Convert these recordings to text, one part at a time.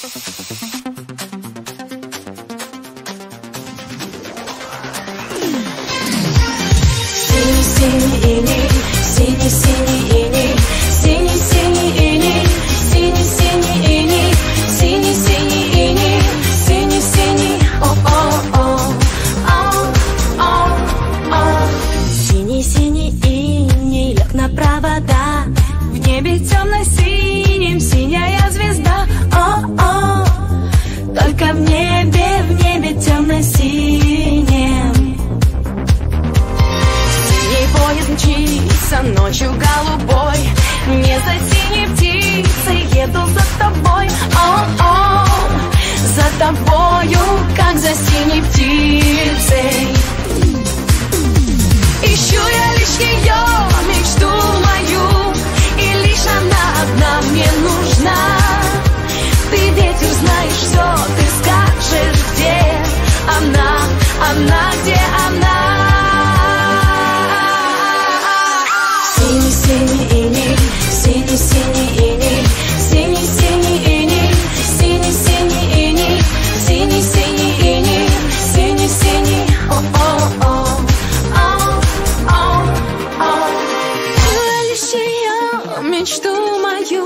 Синий-синий иней, синий-синий иней, синий-синий иней, синий-синий иней, синий-синий иней, синий-синий, о-о-о, о-о-о. Синий-синий иней лег на провода, в небе темно-синим синяя о-о. Только в небе, в небе темно-синем. Синий поезд мчится ночью голубой Не за синей птицей еду за тобой О-о, за тобою, как за синей птицей она, где она Синий-синий иней, синий-синий иней, синий-синий иней, синий-синий иней, синий-синий иней, синий-синий, о-о-о, о-о-о. Лишь ее мечту мою,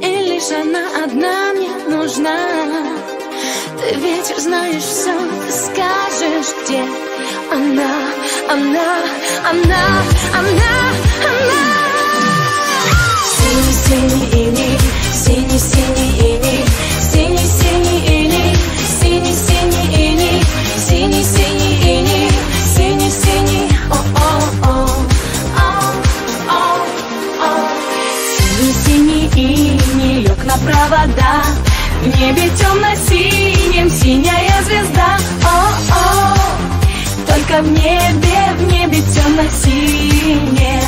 и лишь она одна мне нужна. Ты ветер, знаешь все, скажешь, где она, она, она, она, она. Синий-синий иней, синий-синий иней, синий-синий иней, синий-синий иней, синий-синий иней, синий-синий, о-о-о, о-о-о. Синий-синий иней лег на провода, в небе темно-синим синяя звезда, о-о. Только в небе, в небе темно-синем